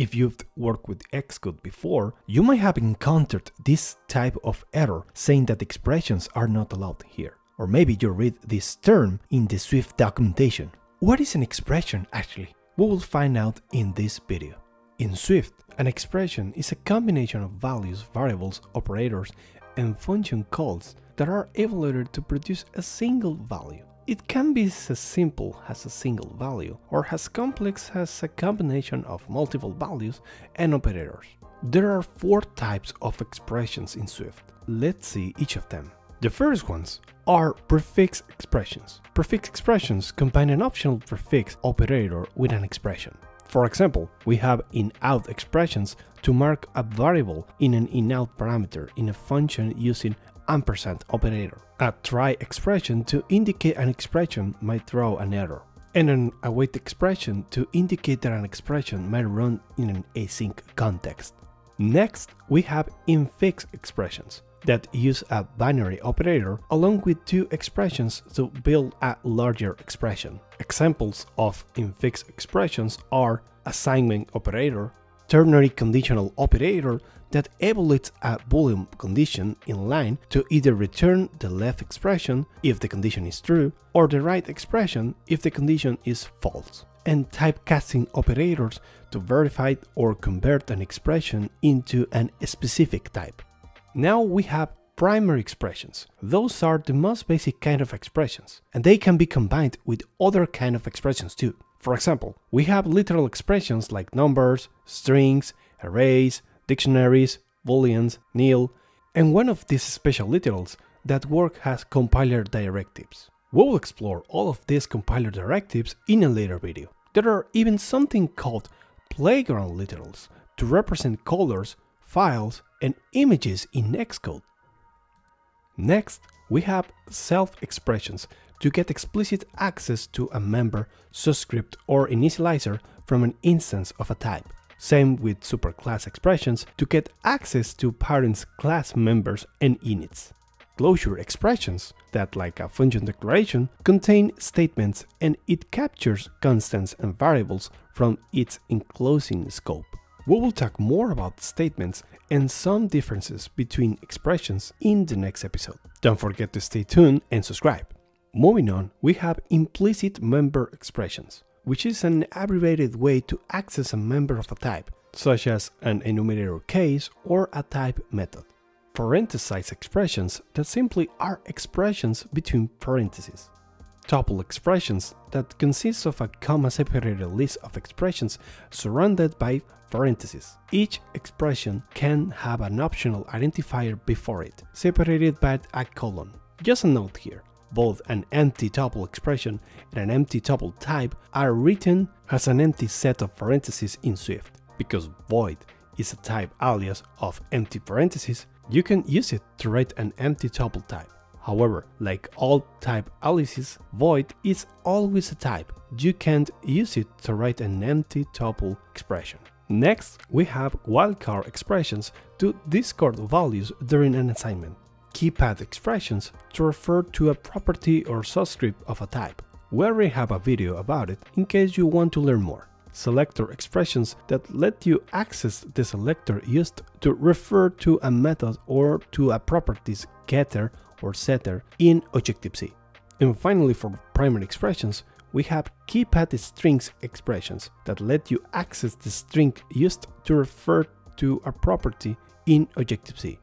If you've worked with Xcode before, you might have encountered this type of error saying that expressions are not allowed here. Or maybe you read this term in the Swift documentation. What is an expression actually? We will find out in this video. In Swift, an expression is a combination of values, variables, operators, and function calls that are evaluated to produce a single value. It can be as simple as a single value or as complex as a combination of multiple values and operators. There are four types of expressions in Swift. Let's see each of them. The first ones are prefix expressions. Prefix expressions combine an optional prefix operator with an expression. For example, we have in-out expressions to mark a variable in an in-out parameter in a function using ampersand operator, a try expression to indicate an expression might throw an error, and an await expression to indicate that an expression might run in an async context. Next, we have infix expressions that use a binary operator along with two expressions to build a larger expression. Examples of infix expressions are assignment operator, ternary conditional operator that evaluates a boolean condition in line to either return the left expression if the condition is true or the right expression if the condition is false and typecasting operators to verify or convert an expression into an specific type. Now we have primary expressions. Those are the most basic kind of expressions, and they can be combined with other kind of expressions too. For example, we have literal expressions like numbers, strings, arrays, dictionaries, booleans, nil, and one of these special literals that work has compiler directives. We will explore all of these compiler directives in a later video. There are even something called playground literals to represent colors, files, and images in Xcode. Next, we have self-expressions to get explicit access to a member, subscript, or initializer from an instance of a type. Same with superclass expressions to get access to parents class members and inits. Closure expressions that, like a function declaration, contain statements and it captures constants and variables from its enclosing scope. We will talk more about statements and some differences between expressions in the next episode. Don't forget to stay tuned and subscribe. Moving on, we have implicit member expressions which is an abbreviated way to access a member of a type, such as an enumerator case or a type method. Parenthesized expressions that simply are expressions between parentheses. Tuple expressions that consist of a comma-separated list of expressions surrounded by parentheses. Each expression can have an optional identifier before it, separated by a colon. Just a note here, both an empty tuple expression and an empty tuple type are written as an empty set of parentheses in Swift. Because void is a type alias of empty parentheses, you can use it to write an empty tuple type. However, like all type aliases, void is always a type. You can't use it to write an empty tuple expression. Next, we have wildcard expressions to discard values during an assignment key-path expressions to refer to a property or subscript of a type. We already have a video about it in case you want to learn more. Selector expressions that let you access the selector used to refer to a method or to a property's getter or setter in Objective-C. And finally for primary expressions, we have key-path strings expressions that let you access the string used to refer to a property in Objective-C.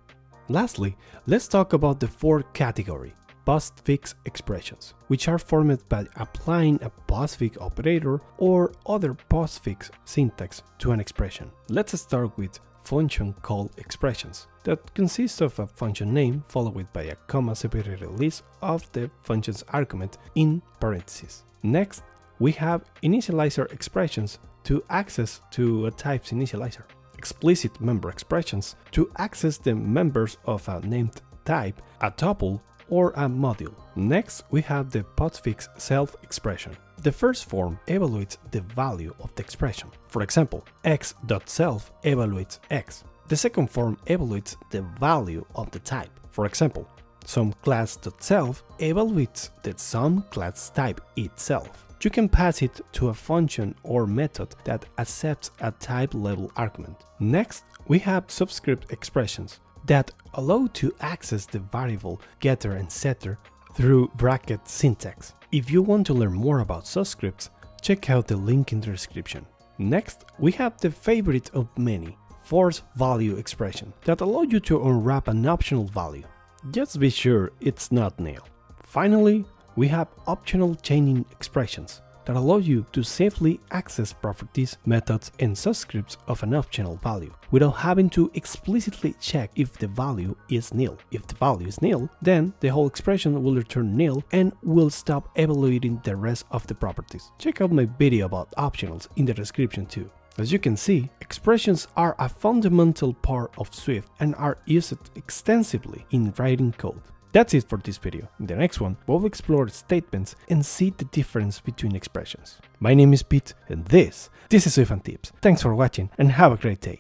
Lastly, let's talk about the fourth category, postfix expressions, which are formed by applying a postfix operator or other postfix syntax to an expression. Let's start with function call expressions that consist of a function name followed by a comma separated list of the function's argument in parentheses. Next, we have initializer expressions to access to a type's initializer explicit member expressions to access the members of a named type, a tuple, or a module. Next, we have the postfix self expression. The first form evaluates the value of the expression. For example, x.self evaluates x. The second form evaluates the value of the type. For example, some class.self evaluates the some class type itself. You can pass it to a function or method that accepts a type level argument. Next, we have subscript expressions that allow to access the variable getter and setter through bracket syntax. If you want to learn more about subscripts, check out the link in the description. Next, we have the favorite of many, force value expression, that allow you to unwrap an optional value. Just be sure it's not nil. Finally, we have optional chaining expressions that allow you to safely access properties, methods, and subscripts of an optional value without having to explicitly check if the value is nil. If the value is nil, then the whole expression will return nil and will stop evaluating the rest of the properties. Check out my video about optionals in the description too. As you can see, expressions are a fundamental part of Swift and are used extensively in writing code. That's it for this video. In the next one, we'll explore statements and see the difference between expressions. My name is Pitt, and this, this is Swift and Tips. Thanks for watching and have a great day.